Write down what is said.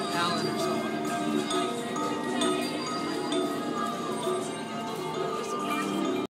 like Allen or something.